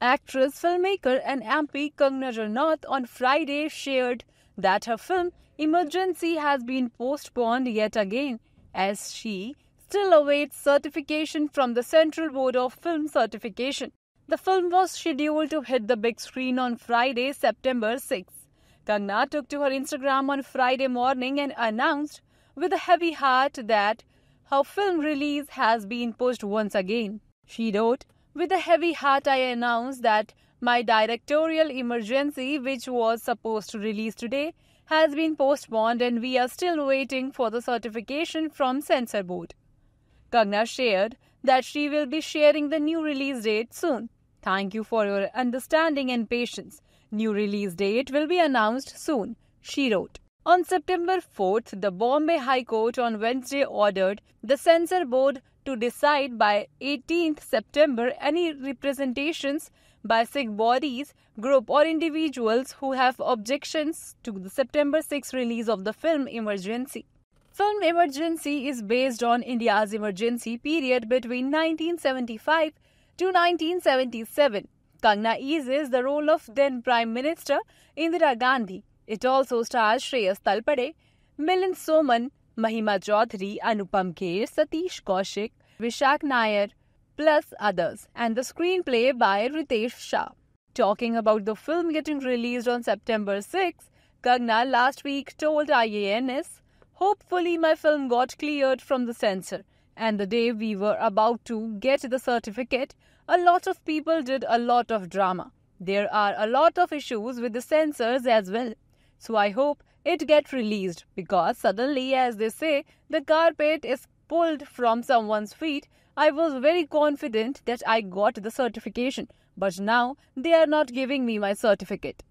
Actress, filmmaker, and MP Kangana Ranaut on Friday shared that her film Emergency has been postponed yet again as she still awaits certification from the Central Board of Film Certification. The film was scheduled to hit the big screen on Friday, September 6. Kangana took to her Instagram on Friday morning and announced with a heavy heart that her film release has been pushed once again. She wrote, With a heavy heart, I announce that my directorial emergency, which was supposed to release today, has been postponed and we are still waiting for the certification from Censor Board. Kangana shared that she will be sharing the new release date soon. Thank you for your understanding and patience. New release date will be announced soon, she wrote. On September 4th, the Bombay High Court on Wednesday ordered the censor board to decide by 18th September any representations by Sikh bodies, group or individuals who have objections to the September 6 release of the film Emergency. Film Emergency is based on India's emergency period between 1975 to 1977. Kangana eases the role of then Prime Minister Indira Gandhi. It also stars Shreyas Talpade, Milind Soman, Mahima Chaudhary, Anupam Kher, Satish Kaushik, Vishak Nair, plus others, and the screenplay by Ritesh Shah. Talking about the film getting released on September 6, Kangana last week told IANS, Hopefully, my film got cleared from the censor, and the day we were about to get the certificate, a lot of people did a lot of drama. There are a lot of issues with the censors as well. So I hope it get released because suddenly, as they say, the carpet is pulled from someone's feet. I was very confident that I got the certification, but now they are not giving me my certificate.